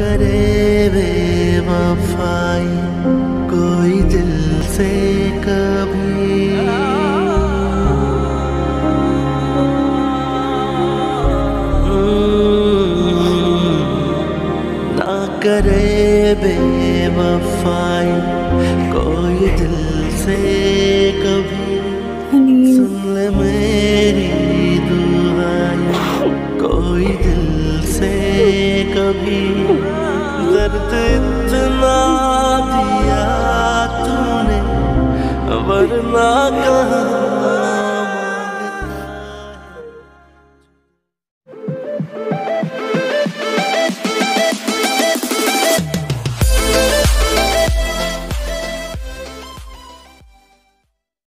करे वे वफाई कोई दिल से कभी। हम्म। ना करे बे वफाई कोई दिल से कभी। सुन ले मेरी दुआई कोई दिल कभी दर्द इतना दिया तूने वरना कहा